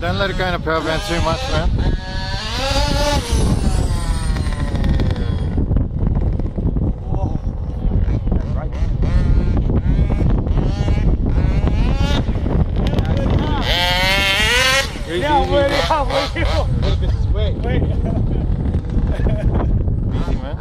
Don't let it go in a power van too much, man. Yeah, you. Wait. Easy, man.